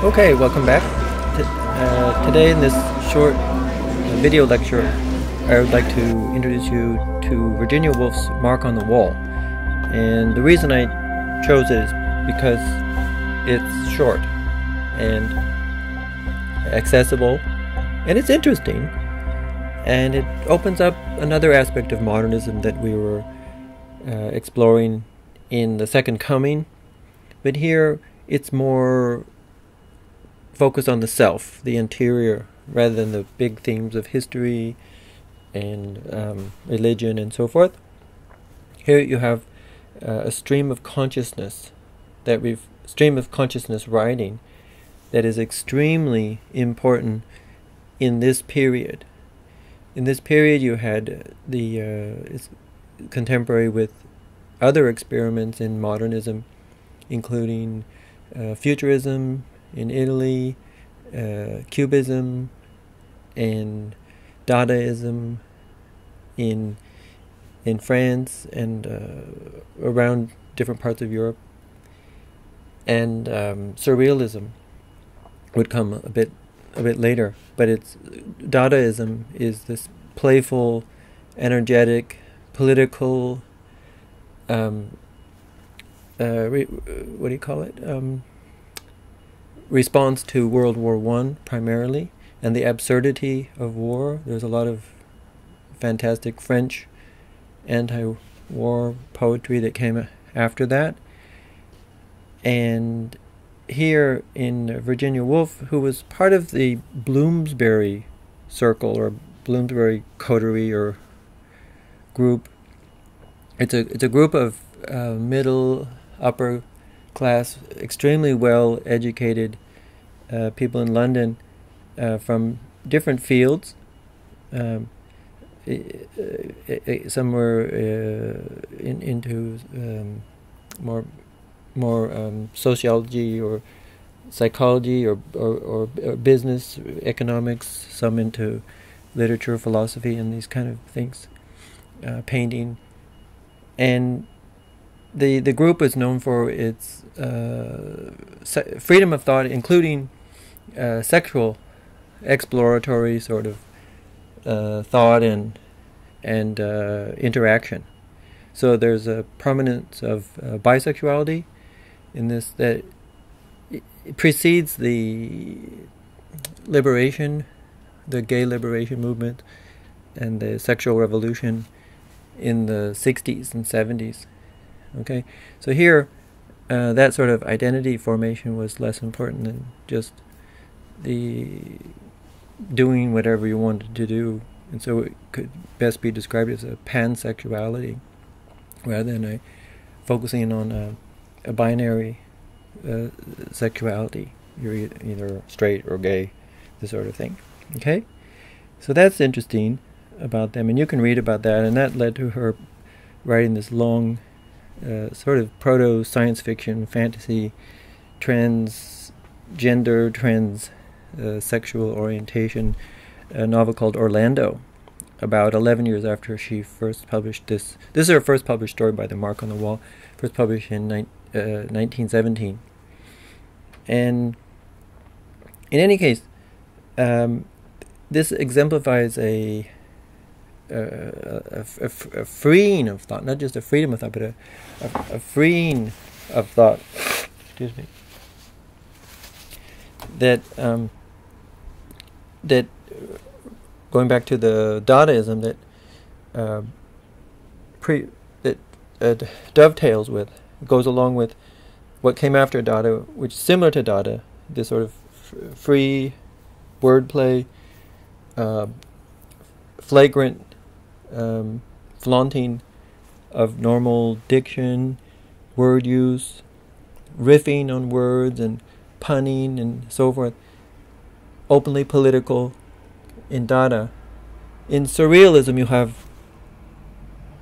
Okay, welcome back. T- uh, today, in this short video lecture, I would like to introduce you to Virginia Woolf's Mark on the Wall. And the reason I chose it is because it's short and accessible and it's interesting and it opens up another aspect of modernism that we were uh, exploring in the Second Coming. But here it's more focused on the self, the interior, rather than the big themes of history and um, religion and so forth. Here you have uh, a stream of consciousness that we've stream of consciousness writing that is extremely important in this period. In this period, you had the uh, contemporary with other experiments in modernism, including uh, futurism in Italy, uh, Cubism, and Dadaism in in France and uh, around different parts of Europe, and um, Surrealism would come a bit a bit later. But it's Dadaism is this playful, energetic, political. Um, uh, what do you call it? Um, response to World War One primarily, and the absurdity of war. There's a lot of fantastic French anti-war poetry that came after that, and here in Virginia Woolf, who was part of the Bloomsbury circle or Bloomsbury coterie or group. It's a it's a group of uh, middle upper class, extremely well educated uh, people in London uh, from different fields. Um, some were uh, in, into um, more more um, sociology or psychology or, or, or, or, business, economics, some into literature, philosophy, and these kind of things, uh, painting. And the, the group is known for its uh, freedom of thought, including uh, sexual, exploratory sort of uh, thought and, and uh, interaction. So there's a prominence of uh, bisexuality in this that precedes the liberation, the gay liberation movement, and the sexual revolution in the 60s and 70s. Okay, so here, uh, that sort of identity formation was less important than just the doing whatever you wanted to do, and so it could best be described as a pansexuality rather than a focusing on a a binary uh, sexuality. You're either straight or gay, this sort of thing. Okay? So that's interesting about them, and you can read about that, and that led to her writing this long, uh, sort of proto science fiction, fantasy, trans, gender, trans, uh, sexual orientation, a novel called Orlando, about 11 years after she first published this. This is her first published story by the Mark on the Wall, first published in 19. 1917. Uh, and in any case, um, this exemplifies a a, a, a, freeing of thought, not just a freedom of thought, but a, a, freeing of thought. Excuse me. That um, that going back to the Dadaism that uh, pre that uh, dovetails with goes along with what came after Dada, which is similar to Dada, this sort of free wordplay, uh, flagrant um, flaunting of normal diction, word use, riffing on words and punning and so forth, openly political in Dada. In Surrealism, you have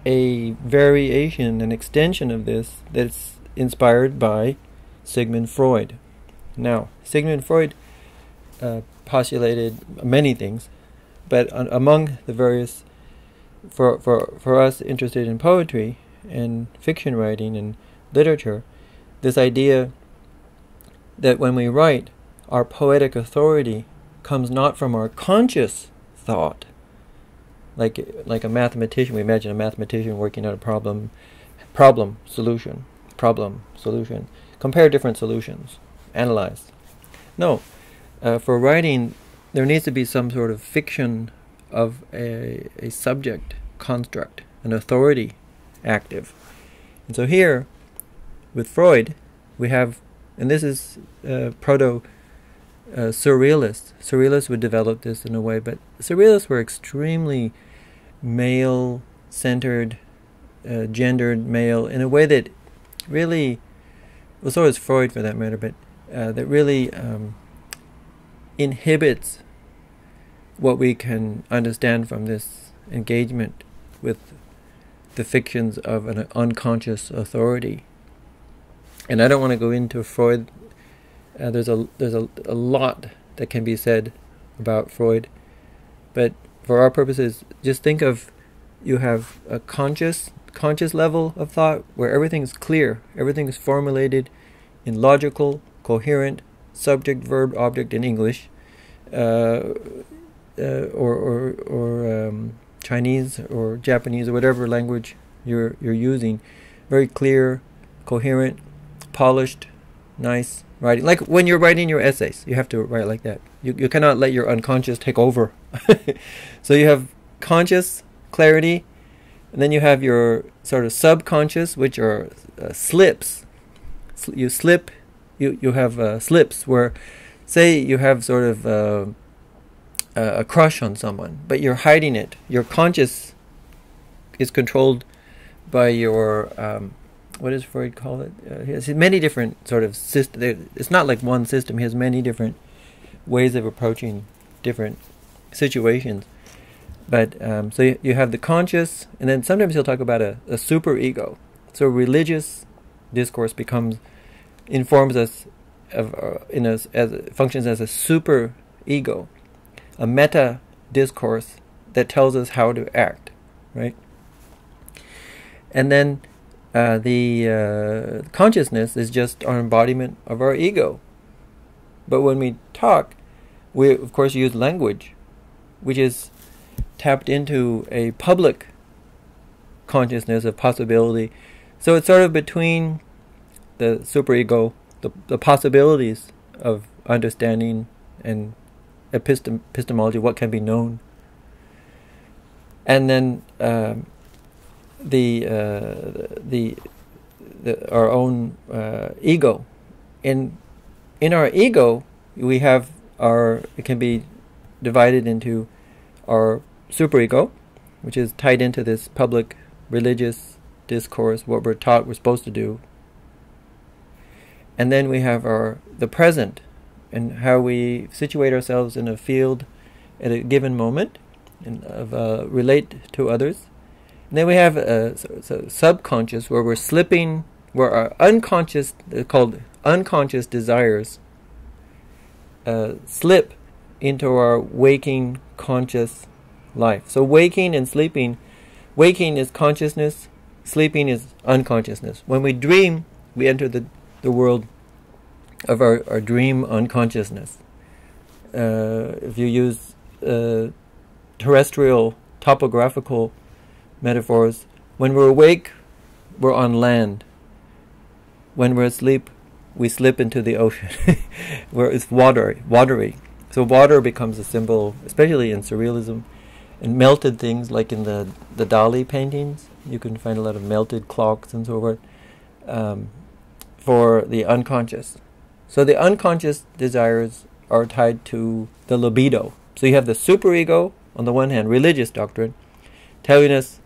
a variation, an extension of this that's inspired by Sigmund Freud. Now, Sigmund Freud uh, postulated many things, but on, among the various, for, for, for us interested in poetry and fiction writing and literature, this idea that when we write, our poetic authority comes not from our conscious thought. Like like a mathematician, we imagine a mathematician working out a problem, problem solution, problem solution. Compare different solutions, analyze. No, uh, for writing, there needs to be some sort of fiction of a, a subject construct, an authority active. And so here, with Freud, we have, and this is uh, proto uh, surrealists. Surrealists would develop this in a way, but surrealists were extremely male centered, uh, gendered male in a way that really, well, so is Freud for that matter, but uh, that really um, inhibits what we can understand from this engagement with the fictions of an unconscious authority. And I don't want to go into Freud. Uh, there's a there's a, a lot that can be said about Freud, but for our purposes, just think of you have a conscious conscious level of thought where everything is clear, everything is formulated in logical, coherent subject, verb, object in English, uh, uh, or or or um, Chinese or Japanese or whatever language you're you're using, very clear, coherent, polished, nice writing. Like when you're writing your essays, you have to write like that. You you cannot let your unconscious take over. so you have conscious clarity, and then you have your sort of subconscious, which are uh, slips. you slip, you you have uh, slips where, say, you have sort of. A crush on someone, but you're hiding it. Your conscious is controlled by your um, what does Freud call it? Uh, he has many different sort of system. It's not like one system. He has many different ways of approaching different situations. But um, so you, you have the conscious, and then sometimes he'll talk about a, a super ego. So religious discourse becomes informs us of uh, in a, as functions as a super ego a meta discourse that tells us how to act, right? And then uh, the uh, consciousness is just our embodiment of our ego. But when we talk, we of course use language, which is tapped into a public consciousness of possibility. So it's sort of between the superego, the, the possibilities of understanding and epistem- epistemology, what can be known, and then um, the, uh, the, the our own uh, ego. In in our ego, we have our it can be divided into our superego, which is tied into this public religious discourse, what we're taught we're supposed to do. And then we have our the present, and how we situate ourselves in a field at a given moment and of, uh, relate to others. And then we have a, so, so subconscious where we're slipping, where our unconscious, called unconscious desires, uh, slip into our waking conscious life. So waking and sleeping, waking is consciousness, sleeping is unconsciousness. When we dream, we enter the, the world of our, our dream unconsciousness. Uh, if you use uh, terrestrial topographical metaphors, when we're awake, we're on land. When we're asleep, we slip into the ocean, where it's watery, watery. So water becomes a symbol, especially in surrealism, and melted things like in the the Dali paintings. You can find a lot of melted clocks and so forth um, for the unconscious. So the unconscious desires are tied to the libido. So you have the superego on the one hand, religious doctrine, telling us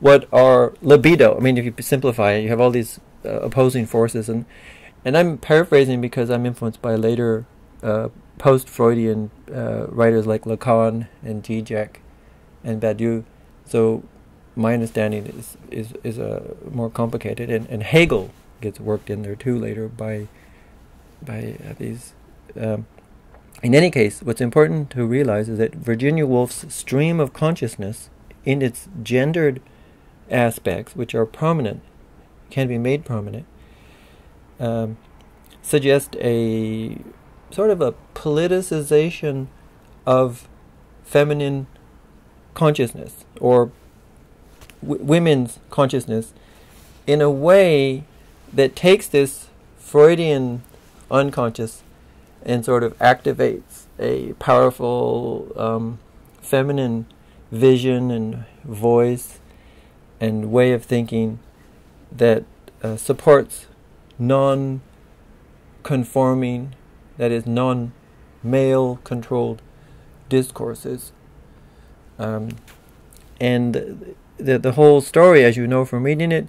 what our libido. I mean, if you simplify it, you have all these uh, opposing forces, and and I'm paraphrasing because I'm influenced by later uh, post-Freudian uh, writers like Lacan and Zizek and Badiou. So my understanding is is is uh, more complicated, and, and Hegel gets worked in there too later by by these. Um, in any case, what's important to realize is that Virginia Woolf's stream of consciousness, in its gendered aspects, which are prominent, can be made prominent, um, suggest a sort of a politicization of feminine consciousness or w- women's consciousness in a way that takes this Freudian unconscious and sort of activates a powerful um, feminine vision and voice and way of thinking that uh, supports non conforming, that is, non male controlled discourses. Um, and the, the whole story, as you know from reading it,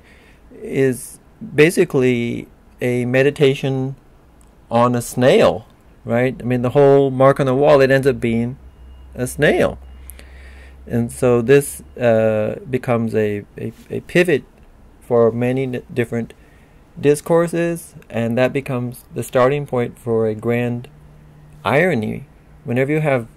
is basically a meditation on a snail, right? I mean, the whole mark on the wall, it ends up being a snail. And so this uh, becomes a, a, a, pivot for many different discourses, and that becomes the starting point for a grand irony. Whenever you have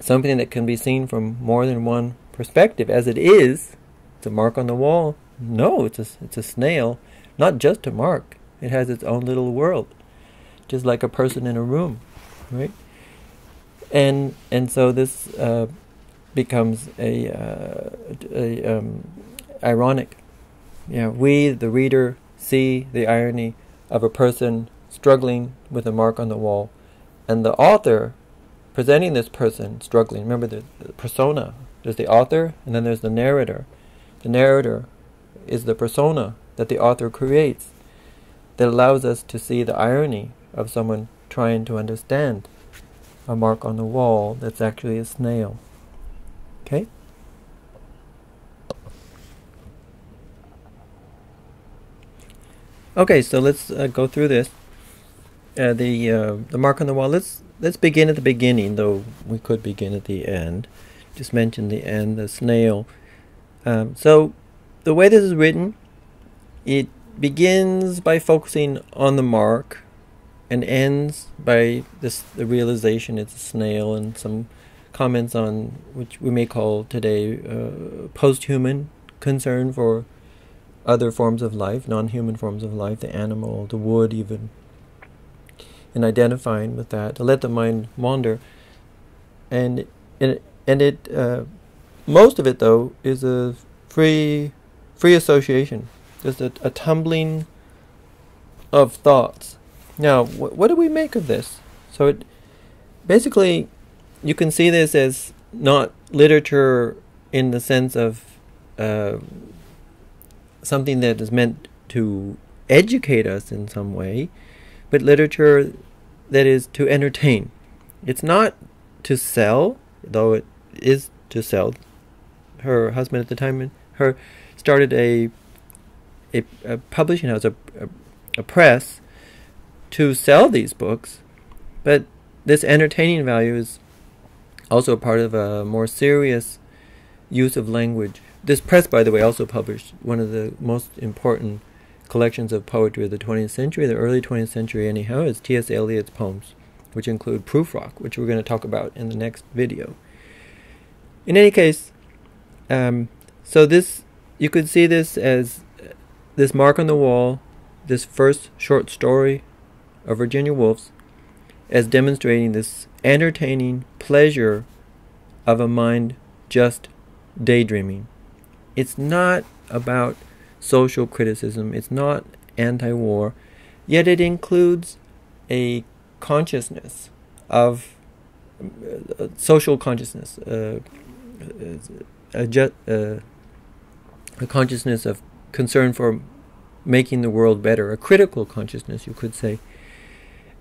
something that can be seen from more than one perspective, as it is, it's a mark on the wall. No, it's a, it's a snail, not just a mark. It has its own little world, just like a person in a room, right? And and so this uh, becomes a, uh, a um, ironic. Yeah, we, the reader, see the irony of a person struggling with a mark on the wall, and the author presenting this person struggling. Remember the, the persona. There's the author, and then there's the narrator. The narrator is the persona that the author creates that allows us to see the irony of someone trying to understand a mark on the wall that's actually a snail. Okay? Okay, so let's uh, go through this. Uh, the uh, the mark on the wall. Let's let's begin at the beginning, though we could begin at the end. Just mention the end, the snail. Um, so the way this is written, it begins by focusing on the mark, and ends by this the realization it's a snail and some comments on which we may call today uh, post-human concern for other forms of life, non-human forms of life, the animal, the wood, even, and identifying with that to let the mind wander, and and and it uh, most of it though is a free free association, just a, a tumbling of thoughts. Now, wh- what do we make of this? So it basically you can see this as not literature in the sense of uh, something that is meant to educate us in some way, but literature that is to entertain. It's not to sell, though it is to sell. Her husband at the time, her started a a, a publishing house, a, a, a press, to sell these books, but this entertaining value is also part of a more serious use of language. This press, by the way, also published one of the most important collections of poetry of the 20th century, the early 20th century anyhow, is T.S. Eliot's poems, which include Prufrock, which we're going to talk about in the next video. In any case, um, so this, you could see this as this mark on the wall, this first short story of Virginia Woolf's, as demonstrating this entertaining pleasure of a mind just daydreaming. It's not about social criticism, it's not anti war, yet it includes a consciousness of uh, social consciousness, uh, a, ju- uh, a consciousness of concern for making the world better, a critical consciousness, you could say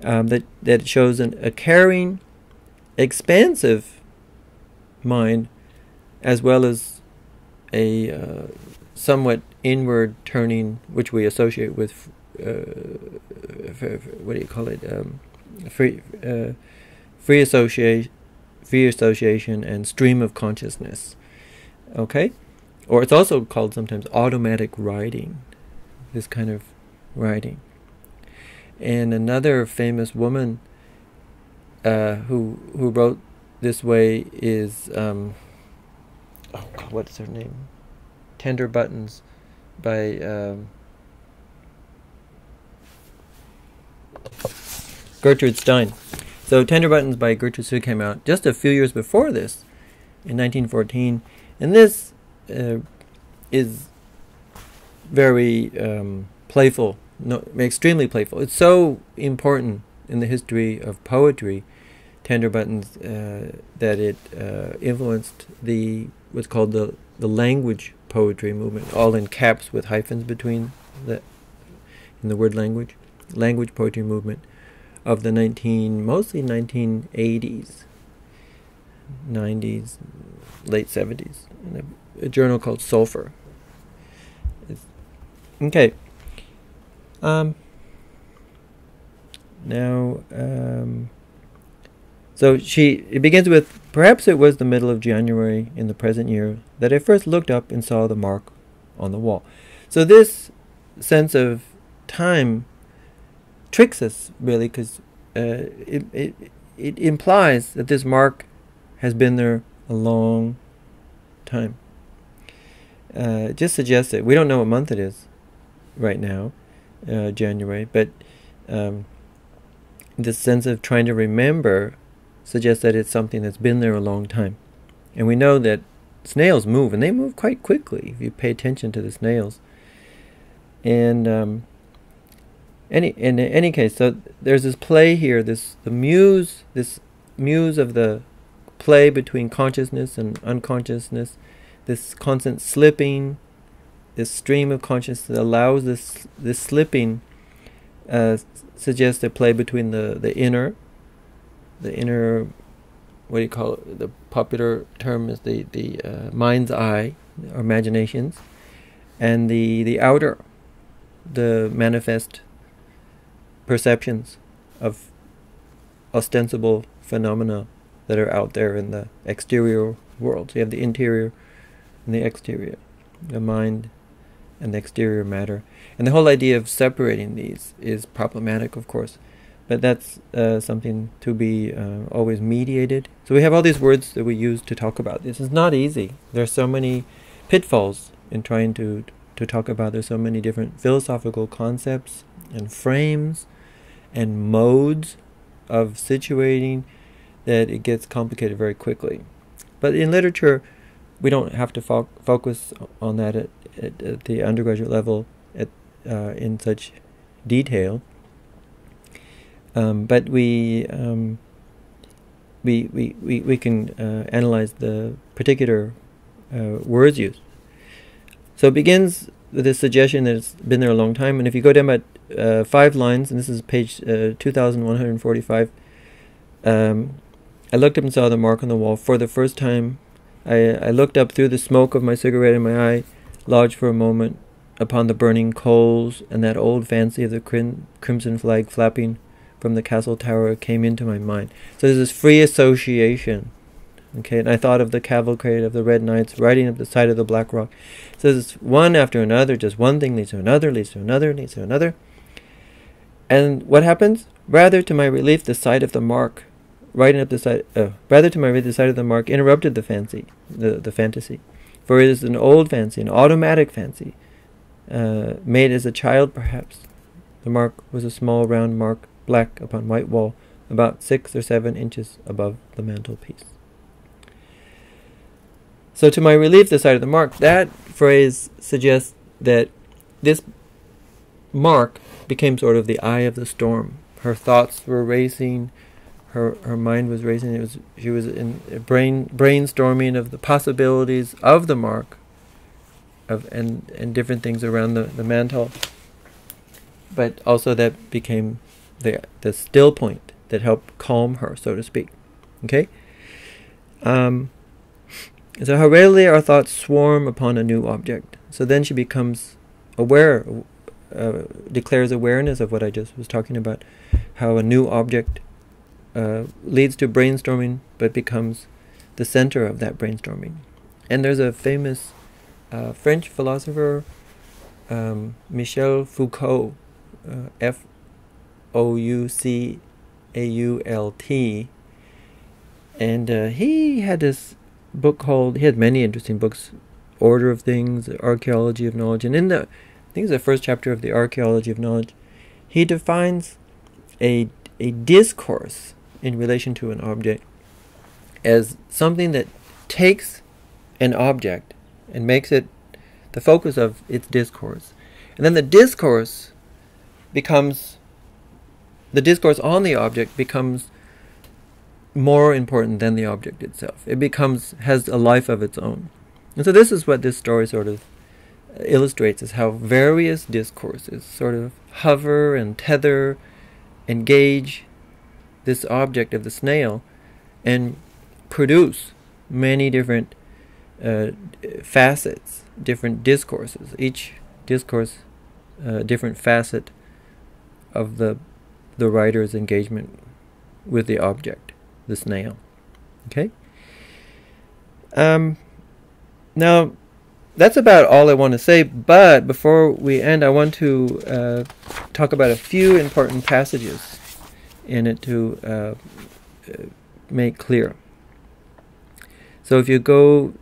um, that that shows an, a caring, expansive mind, as well as a uh, somewhat inward turning, which we associate with uh, what do you call it? Um, free uh, free association, free association, and stream of consciousness. Okay, or it's also called sometimes automatic writing. This kind of writing. And another famous woman uh, who who wrote this way is um, oh God, what's her name? Tender Buttons by um, Gertrude Stein. So Tender Buttons by Gertrude Stein came out just a few years before this, in 1914, and this uh, is very um, playful, no, extremely playful. It's so important in the history of poetry, Tender Buttons, uh, that it uh, influenced the what's called the the language poetry movement, all in caps with hyphens between the in the word language, language poetry movement of the 19 mostly 1980s, 90s, late 70s, in a, a journal called Sulfur. It's, okay. Um, now, um, so she it begins with perhaps it was the middle of January in the present year that I first looked up and saw the mark on the wall. So this sense of time tricks us really because uh, it, it it implies that this mark has been there a long time. Uh, it just suggests that we don't know what month it is right now, uh, January, but um, this sense of trying to remember suggests that it's something that's been there a long time. And we know that snails move, and they move quite quickly if you pay attention to the snails. And um, any in any case, so there's this play here, this the muse, this muse of the play between consciousness and unconsciousness, this constant slipping, this stream of consciousness that allows this this slipping uh, suggests a play between the the inner the inner what do you call it? The popular term is the the uh, mind's eye, or imaginations, and the the outer, the manifest perceptions of ostensible phenomena that are out there in the exterior world. So you have the interior and the exterior, the mind and the exterior matter. And the whole idea of separating these is problematic, of course. But that's uh, something to be uh, always mediated. So we have all these words that we use to talk about this. It's not easy. There are so many pitfalls in trying to to talk about. There's so many different philosophical concepts and frames and modes of situating that it gets complicated very quickly. But in literature, we don't have to fo- focus on that at, at, at, the undergraduate level at, uh, in such detail. Um, but we, um, we, we, we, we can uh, analyze the particular uh, words used. So it begins with this suggestion that it's been there a long time, and if you go down about uh, five lines, and this is page uh, 2145, um, I looked up and saw the mark on the wall. For the first time, I, I looked up through the smoke of my cigarette in my eye, lodged for a moment upon the burning coals, and that old fancy of the crim- crimson flag flapping from the castle tower came into my mind. So there's this free association. Okay, and I thought of the cavalcade of the red knights riding up the side of the black rock. So it's one after another, just one thing leads to another, leads to another, leads to another. And what happens? Rather to my relief, the sight of the mark, riding up the side, uh, rather to my relief, the side of the mark interrupted the fancy, the, the fantasy. For it is an old fancy, an automatic fancy, uh, made as a child perhaps. The mark was a small round mark black upon white wall, about six or seven inches above the mantelpiece. So, to my relief, the side of the mark, that phrase suggests that this mark became sort of the eye of the storm. Her thoughts were racing, her her mind was racing. It was she was in brain brainstorming of the possibilities of the mark, of and and different things around the the mantle. But also that became the the still point that helped calm her, so to speak. Okay. Um, so how readily our thoughts swarm upon a new object. So then she becomes aware, uh, declares awareness of what I just was talking about, how a new object uh, leads to brainstorming, but becomes the center of that brainstorming. And there's a famous uh, French philosopher, um, Michel Foucault, uh, F O U C A U L T. And uh, he had this book called, he had many interesting books Order of Things, Archaeology of Knowledge. And in the, I think it's the first chapter of the Archaeology of Knowledge, he defines a, a discourse in relation to an object as something that takes an object and makes it the focus of its discourse. And then the discourse becomes the discourse on the object becomes more important than the object itself. It becomes has a life of its own. And so this is what this story sort of illustrates is how various discourses sort of hover and tether, engage this object of the snail, and produce many different uh, facets, different discourses. Each discourse, uh, different facet of the the writer's engagement with the object, the snail. Okay. Um, now, that's about all I want to say. But before we end, I want to uh, talk about a few important passages in it to uh, uh make clear. So if you go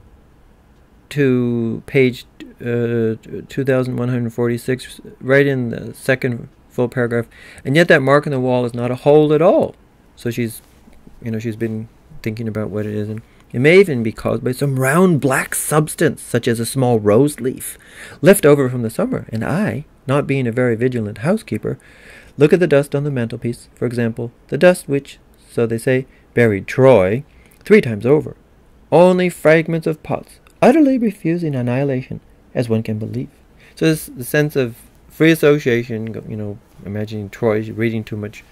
to page uh, 2146, right in the second full paragraph, and yet that mark on the wall is not a hole at all. So she's, you know, she's been thinking about what it is, and it may even be caused by some round black substance, such as a small rose leaf, left over from the summer, and I, not being a very vigilant housekeeper, look at the dust on the mantelpiece, for example, the dust which, so they say, buried Troy three times over. Only fragments of pots, utterly refusing annihilation, as one can believe. So this the sense of free association, you know, imagining Troy reading too much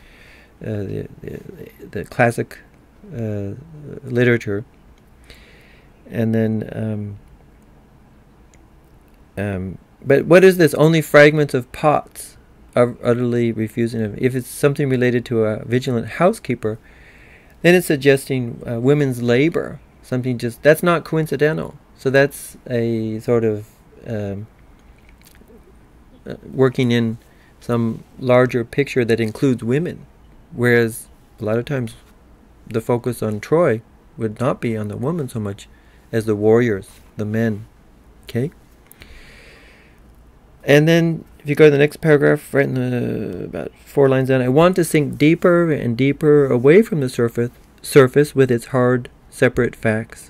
uh, the, the, the classic uh, literature, and then um, um, but what is this? Only fragments of pots utterly refusing it. If it's something related to a vigilant housekeeper, then it's suggesting uh, women's labor. Something just that's not coincidental. So that's a sort of um, uh, working in some larger picture that includes women, whereas a lot of times the focus on Troy would not be on the woman so much as the warriors, the men. Okay? And then if you go to the next paragraph, right in the about four lines down, I want to sink deeper and deeper away from the surface surface with its hard, separate facts.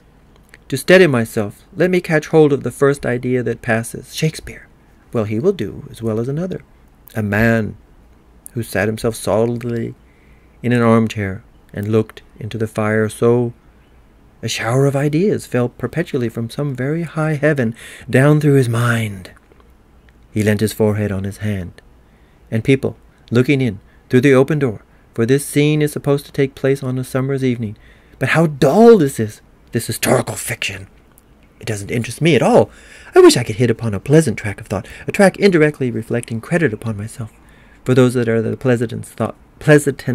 To steady myself, let me catch hold of the first idea that passes. Shakespeare. Well, he will do as well as another. A man who sat himself solidly in an armchair and looked into the fire so a shower of ideas fell perpetually from some very high heaven down through his mind. He leant his forehead on his hand, and people, looking in through the open door, for this scene is supposed to take place on a summer's evening. But how dull this is, this historical fiction! It doesn't interest me at all. I wish I could hit upon a pleasant track of thought, a track indirectly reflecting credit upon myself. For those that are the pleasantest thought, pleasant,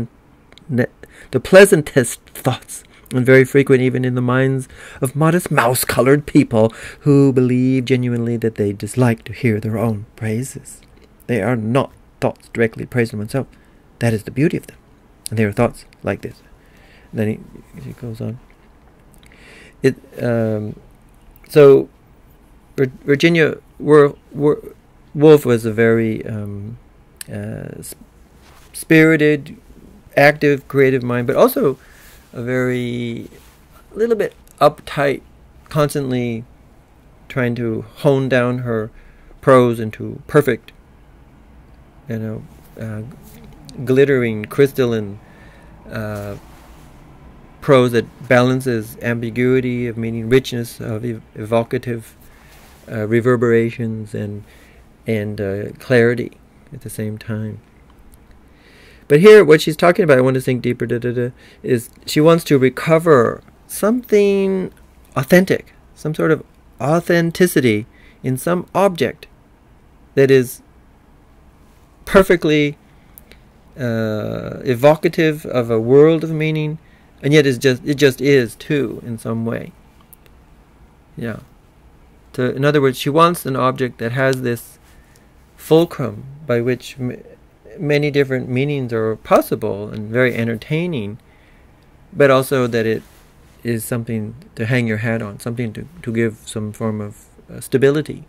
the pleasantest thoughts, and very frequent even in the minds of modest mouse-colored people who believe genuinely that they dislike to hear their own praises. They are not thoughts directly praising oneself. That is the beauty of them. And they are thoughts like this. And then he, he goes on. It um, so Virginia Woolf was a very um, uh, spirited, active, creative mind, but also a very a little bit uptight, constantly trying to hone down her prose into perfect, you know, uh, glittering, crystalline uh, prose that balances ambiguity of meaning, richness of ev- evocative uh, reverberations, and and uh, clarity at the same time. But here, what she's talking about, I want to think deeper, da, da, da, is she wants to recover something authentic, some sort of authenticity in some object that is perfectly uh, evocative of a world of meaning, and yet is just it just is too in some way. Yeah. To, in other words, she wants an object that has this fulcrum by which many different meanings are possible and very entertaining, but also that it is something to hang your hat on, something to, to give some form of uh, stability,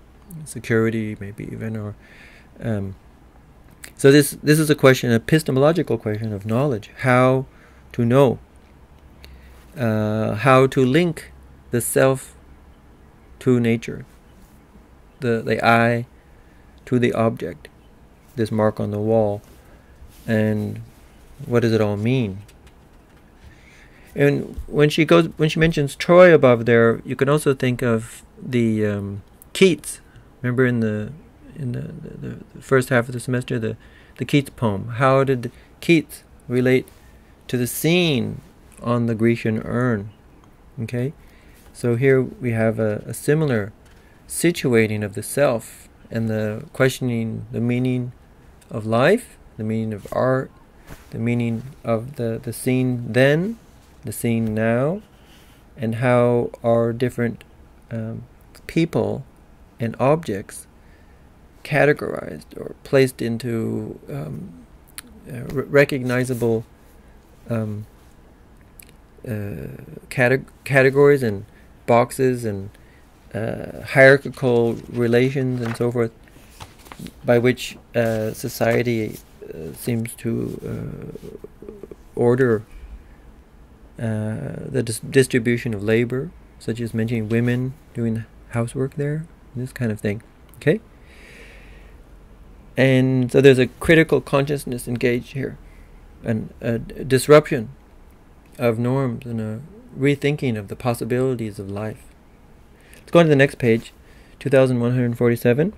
security, maybe even, or um, So this this is a question, epistemological question of knowledge. How to know. Uh, how to link the self to nature. The the I to the object. This mark on the wall. And what does it all mean? And when she goes, when she mentions Troy above there, you can also think of the um, Keats. Remember in the in the, the, the, first half of the semester, the the Keats poem. How did Keats relate to the scene on the Grecian urn? Okay, so here we have a, a similar situating of the self and the questioning the meaning of life, the meaning of art, the meaning of the, the scene then, the scene now, and how our different um, people and objects categorized or placed into um, uh, recognizable um, uh, cate- categories and boxes and uh, hierarchical relations and so forth by which uh, society uh, seems to uh, order the dis- distribution of labor, such as mentioning women doing housework there, this kind of thing. Okay? And so there's a critical consciousness engaged here, and a disruption of norms and a rethinking of the possibilities of life. Let's go on to the next page, 2147.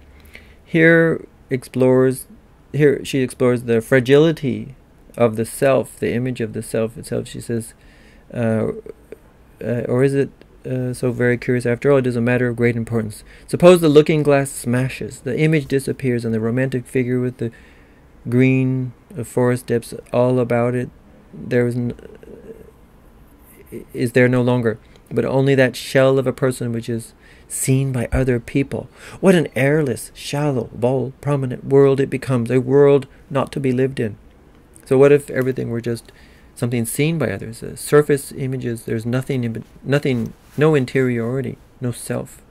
Here explores here she explores the fragility of the self, the image of the self itself. She says, uh, uh, or is it uh, so very curious? After all, it is a matter of great importance. Suppose the looking glass smashes, the image disappears, and the romantic figure with the green of forest depths all about it, there is, n- is there no longer, but only that shell of a person which is seen by other people. What an airless, shallow, bald, prominent world it becomes, a world not to be lived in. So what if everything were just something seen by others, uh, surface images, there's nothing, in, nothing, no interiority, no self.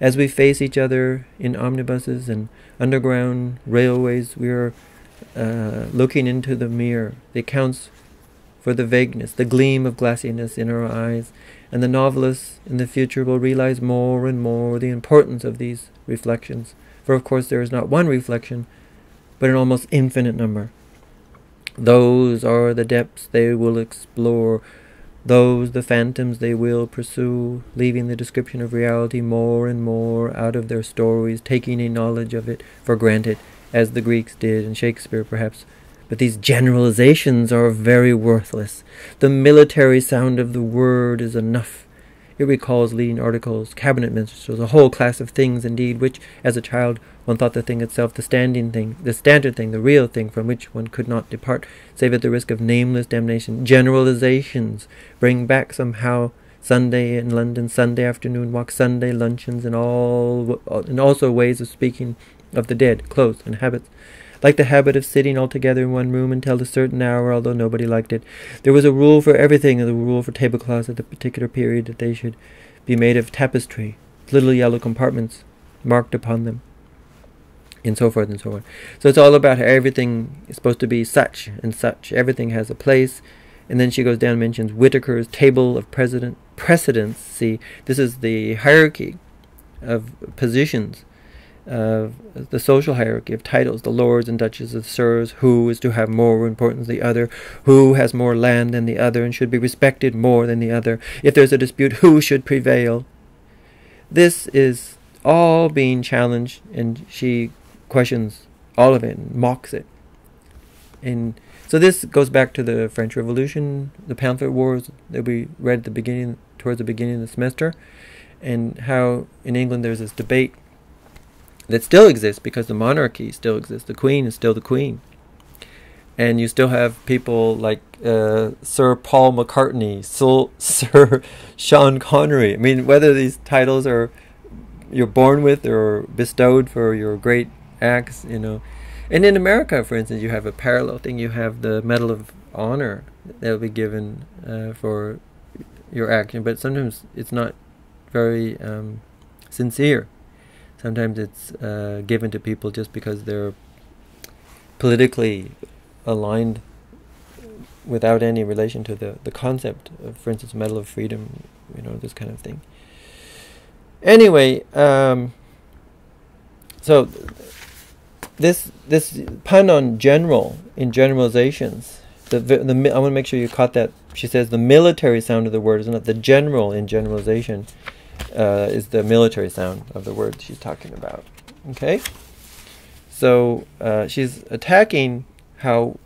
As we face each other in omnibuses and underground railways, we are uh, looking into the mirror. It accounts for the vagueness, the gleam of glassiness in our eyes, and the novelist in the future will realize more and more the importance of these reflections. For of course there is not one reflection, but an almost infinite number. Those are the depths they will explore, those the phantoms they will pursue, leaving the description of reality more and more out of their stories, taking a knowledge of it for granted, as the Greeks did, and Shakespeare perhaps. But these generalizations are very worthless. The military sound of the word is enough. It recalls leading articles, cabinet ministers, a whole class of things indeed, which, as a child, one thought the thing itself, the standing thing, the standard thing, the real thing from which one could not depart, save at the risk of nameless damnation. Generalizations bring back somehow Sunday in London, Sunday afternoon walk, Sunday luncheons, and all, and also ways of speaking of the dead, clothes, and habits. Like the habit of sitting all together in one room until a certain hour, although nobody liked it. There was a rule for everything, and the rule for tablecloths at the particular period that they should be made of tapestry, little yellow compartments marked upon them and so forth and so on. So it's all about how everything is supposed to be such and such. Everything has a place. And then she goes down and mentions Whitaker's table of precedence. See, this is the hierarchy of positions of the social hierarchy of titles, the lords and duchesses, the sirs, who is to have more importance than the other, who has more land than the other and should be respected more than the other. If there's a dispute, who should prevail? This is all being challenged, and she questions all of it and mocks it. And so this goes back to the French Revolution, the pamphlet wars that we read at the beginning, towards the beginning of the semester, and how in England there's this debate that still exists because the monarchy still exists. The queen is still the queen. And you still have people like uh, Sir Paul McCartney, Sir Sean Connery. I mean, whether these titles are you're born with or bestowed for your great acts, you know. And in America, for instance, you have a parallel thing. You have the Medal of Honor that will be given uh, for your action, but sometimes it's not very um, sincere. Sometimes it's uh, given to people just because they're politically aligned without any relation to the, the concept of, for instance, Medal of Freedom, you know, this kind of thing. Anyway, um, so this this pun on general in generalizations. The, the I want to make sure you caught that. She says the military sound of the word is not the general in generalization. Uh, is the military sound of the word she's talking about. Okay, so uh, she's attacking how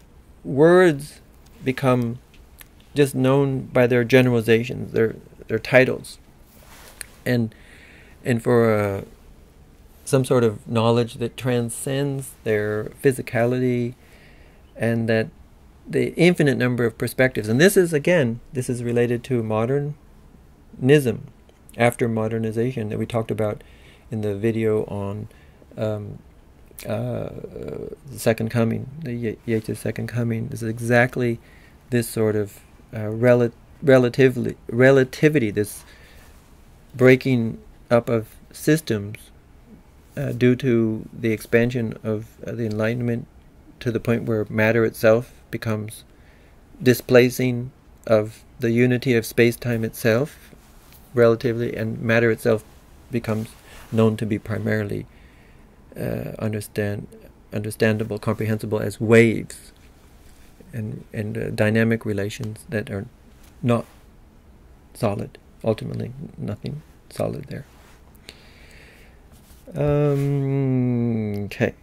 words become just known by their generalizations, their their titles, and and for uh, some sort of knowledge that transcends their physicality, and that the infinite number of perspectives. And this is again, this is related to modernism, after modernization that we talked about in the video on um, uh, the Second Coming, the Yeats' Second Coming. Is exactly this sort of uh, rel- relatively relativity, this breaking up of systems uh, due to the expansion of uh, the Enlightenment to the point where matter itself becomes displacing of the unity of space-time itself, relatively, and matter itself becomes known to be primarily uh, understand understandable, comprehensible as waves and and uh, dynamic relations that are not solid. Ultimately, nothing solid there. Um, okay.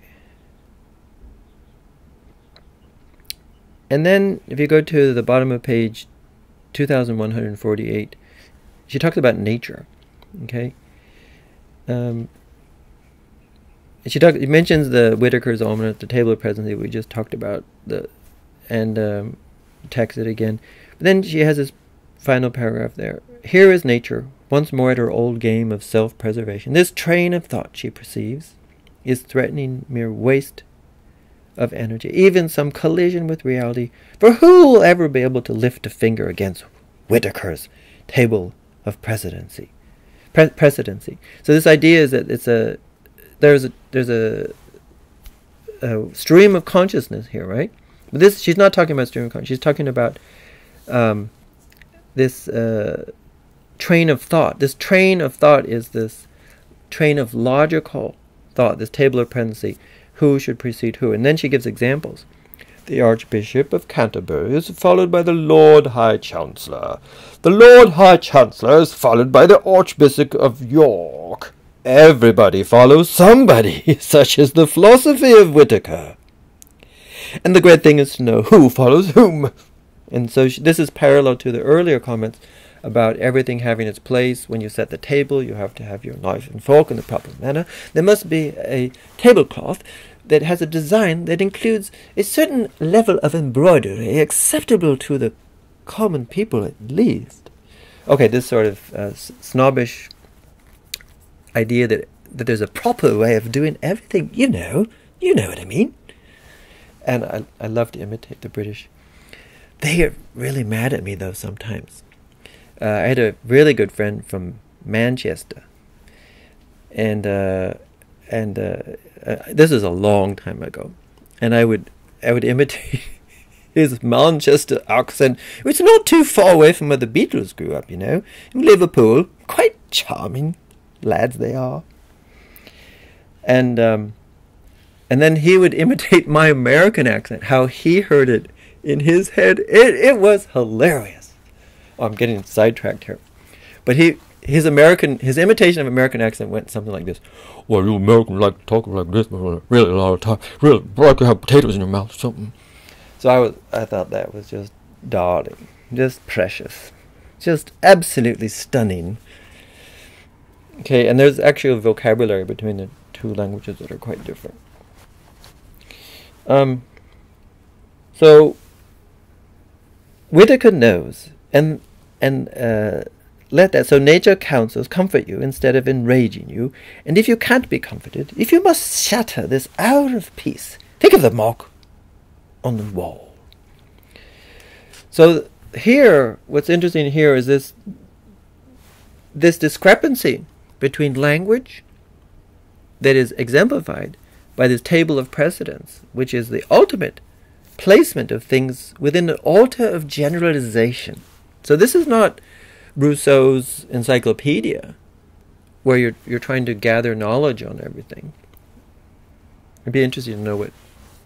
And then, if you go to the bottom of page 2148, she talks about nature. Okay. Um, she talk, It mentions the Whitaker's Almanac, the table of presence that we just talked about, the and um, text it again. But then she has this final paragraph there. Here is nature, once more at her old game of self preservation. This train of thought, she perceives, is threatening mere waste of energy, even some collision with reality. For who will ever be able to lift a finger against Whitaker's table of precedency? Pre- precedency. So this idea is that it's a there's a there's a, a stream of consciousness here, right? But this, she's not talking about stream of consciousness. She's talking about um, this uh, train of thought. This train of thought is this train of logical thought, this table of precedency. Who should precede who? And then she gives examples. The Archbishop of Canterbury is followed by the Lord High Chancellor. The Lord High Chancellor is followed by the Archbishop of York. Everybody follows somebody, such is the philosophy of Whitaker. And the great thing is to know who follows whom. And so sh- this is parallel to the earlier comments about everything having its place. When you set the table, you have to have your knife and fork in the proper manner. There must be a tablecloth that has a design that includes a certain level of embroidery acceptable to the common people at least. Okay, this sort of uh, snobbish idea that that there's a proper way of doing everything. You know, you know what I mean and I, I love to imitate the British. They get really mad at me though sometimes. Uh, I had a really good friend from Manchester, and uh, and uh, this is a long time ago, and I would I would imitate his Manchester accent, which is not too far away from where the Beatles grew up. You know, in Liverpool, quite charming lads they are, and. Um, and then he would imitate my American accent, how he heard it in his head. It, it was hilarious. Oh, I'm getting sidetracked here. But he his American his imitation of American accent went something like this. Well, you Americans like to talk like this, but really a lot of time, really like to have potatoes in your mouth or something. So I was I thought that was just darling, just precious, just absolutely stunning. Okay, and there's actually a vocabulary between the two languages that are quite different. Um, so Whitaker knows, and and uh, let that. So nature counsels comfort you instead of enraging you. And if you can't be comforted, if you must shatter this hour of peace, think of the mark on the wall. So here, what's interesting here is this this discrepancy between language that is exemplified by this table of precedence, which is the ultimate placement of things within an altar of generalization. So this is not Rousseau's encyclopedia, where you're you're trying to gather knowledge on everything. It'd be interesting to know what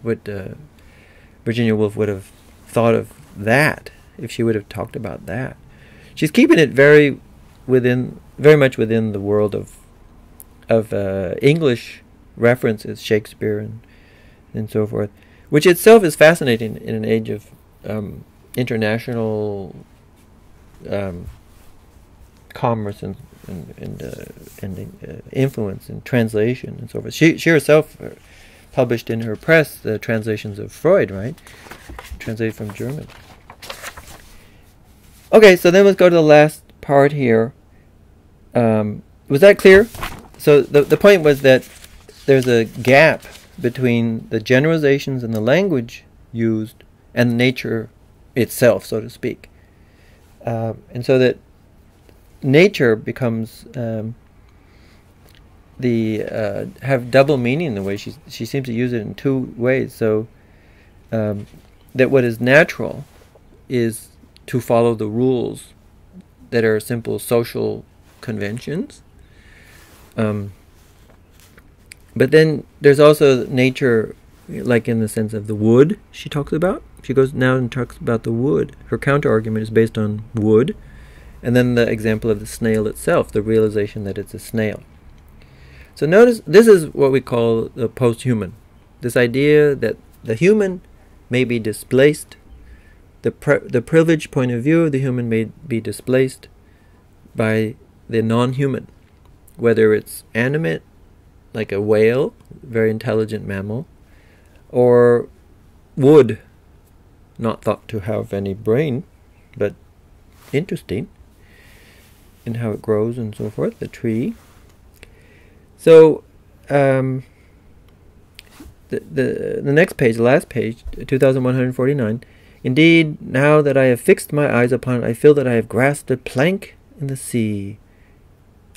what uh, Virginia Woolf would have thought of that if she would have talked about that. She's keeping it very within, very much within the world of of uh, English references, Shakespeare and and so forth, which itself is fascinating in an age of um, international um, commerce and and and, uh, and uh, influence and translation and so forth. She she herself uh, published in her press the translations of Freud, right? Translated from German. Okay, so then let's go to the last part here. Um, was that clear? So the the point was that there's a gap between the generalizations and the language used and nature itself, so to speak. Uh, and so that nature becomes um, the uh, have double meaning in the way she she seems to use it in two ways. So um, that what is natural is to follow the rules that are simple social conventions. Um, but then there's also nature, like in the sense of the wood she talks about. She goes now and talks about the wood. Her counter argument is based on wood, and then the example of the snail itself, the realization that it's a snail. So notice this is what we call the post-human. This idea that the human may be displaced, the the privileged point of view of the human may be displaced by the non-human, whether it's animate, like a whale, very intelligent mammal, or wood, not thought to have any brain, but interesting in how it grows and so forth, the tree. So, um, the, the, the next page, the last page, 2149. Indeed, now that I have fixed my eyes upon it, I feel that I have grasped a plank in the sea.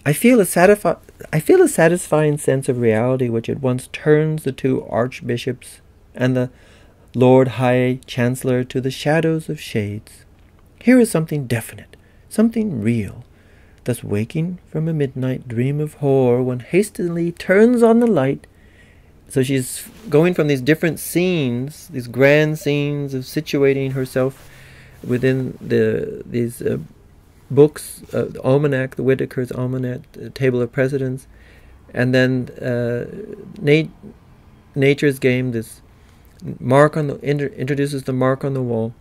I feel a satisfi- I feel a satisfying sense of reality which at once turns the two archbishops and the Lord High Chancellor to the shadows of shades. Here is something definite, something real, thus waking from a midnight dream of horror, one hastily turns on the light. So she's going from these different scenes, these grand scenes of situating herself within the these uh, books, uh, the almanac, the Whitaker's almanac, the table of precedence, and then uh, nat- nature's game. This mark on the introduces the mark on the wall,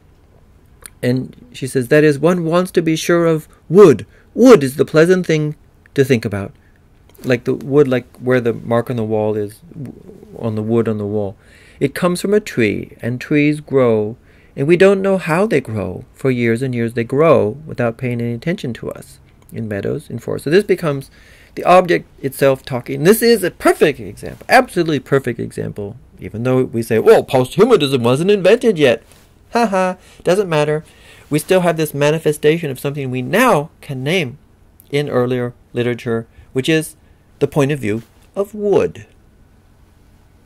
and she says that is one wants to be sure of wood wood is the pleasant thing to think about. Like the wood, like where the mark on the wall is, on the wood on the wall. It comes from a tree, and trees grow, and we don't know how they grow. For years and years they grow without paying any attention to us in meadows, in forests. So this becomes the object itself talking. This is a perfect example, absolutely perfect example. Even though we say, well, posthumanism wasn't invented yet. Haha, doesn't matter we still have this manifestation of something we now can name in earlier literature, which is the point of view of wood.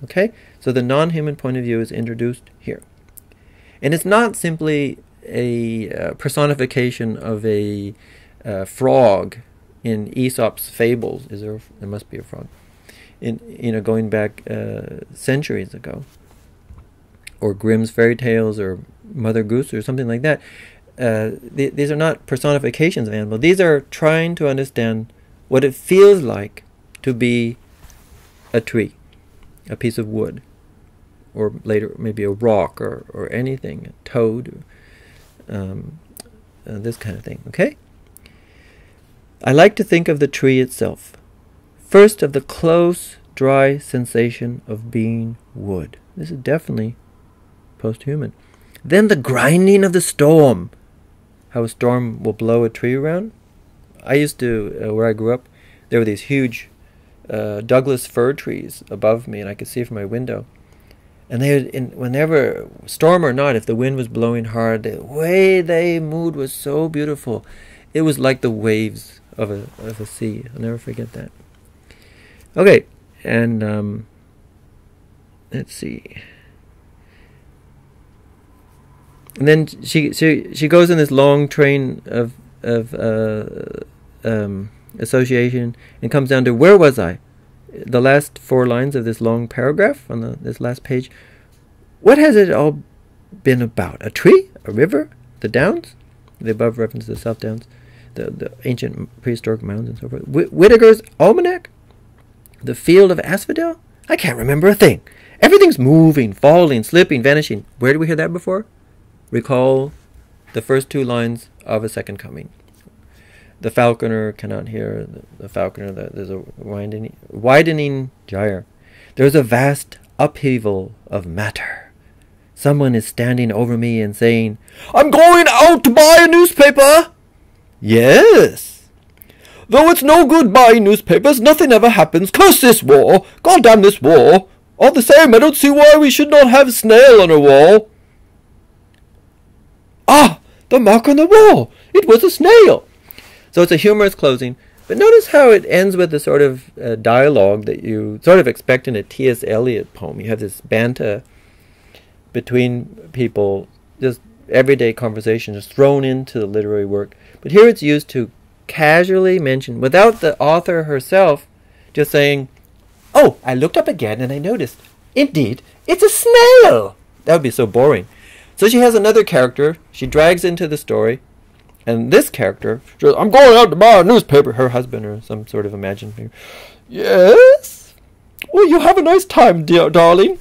Okay? So the non human point of view is introduced here. And it's not simply a uh, personification of a uh, frog in Aesop's fables. Is there? A, there must be a frog. In you know, going back uh, centuries ago, or Grimm's fairy tales, or Mother Goose, or something like that uh, th- these are not personifications of animals. These are trying to understand what it feels like to be a tree, a piece of wood, or later maybe a rock or, or anything, a toad, um, uh, this kind of thing. Okay? I like to think of the tree itself. First, of the close, dry sensation of being wood. This is definitely post human. Then the grinding of the storm how a storm will blow a tree around. I used to, uh, where I grew up, there were these huge uh, Douglas fir trees above me, and I could see from my window. And they, in, whenever storm or not, if the wind was blowing hard, the way they moved was so beautiful. It was like the waves of a of a sea. I'll never forget that. Okay, and um, let's see. And then she she she goes in this long train of of uh, um, association and comes down to where was I? The last four lines of this long paragraph on the, this last page. What has it all been about? A tree? A river? The downs? The above reference to the South Downs, the, the ancient prehistoric mounds and so forth. Wh- Whitaker's Almanac? The field of asphodel? I can't remember a thing. Everything's moving, falling, slipping, vanishing. Where did we hear that before? Recall the first two lines of a second coming. The falconer cannot hear the, the falconer. The, there's a widening, widening gyre. There's a vast upheaval of matter. Someone is standing over me and saying, I'm going out to buy a newspaper. Yes. Though it's no good buying newspapers, nothing ever happens. Curse this war! God damn this war! All the same, I don't see why we should not have snail on a wall. Ah! The mark on the wall! It was a snail! So it's a humorous closing. But notice how it ends with the sort of uh, dialogue that you sort of expect in a T.S. Eliot poem. You have this banter between people, just everyday conversation, just thrown into the literary work. But here it's used to casually mention, without the author herself just saying, Oh, I looked up again and I noticed, indeed, it's a snail! That would be so boring. So she has another character she drags into the story, and this character, goes, I'm going out to buy a newspaper, her husband or some sort of imagined figure. Yes? Well, you have a nice time, dear darling.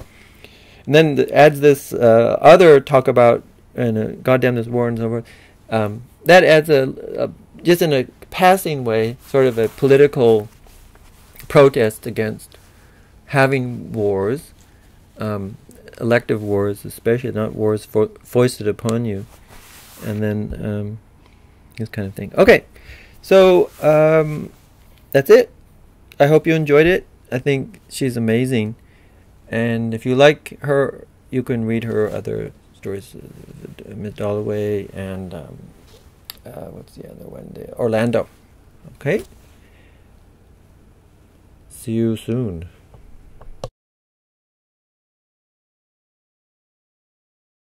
And then th- adds this uh, other talk about, and uh, goddamn this war and so forth. Um, that adds a, a, just in a passing way, sort of a political protest against having wars, um, elective wars, especially not wars fo- foisted upon you, and then um, this kind of thing. Okay, so um, that's it. I hope you enjoyed it. I think she's amazing, and if you like her, you can read her other stories, uh, Miss Dalloway and um, uh, what's the other one? The Orlando. Okay. See you soon.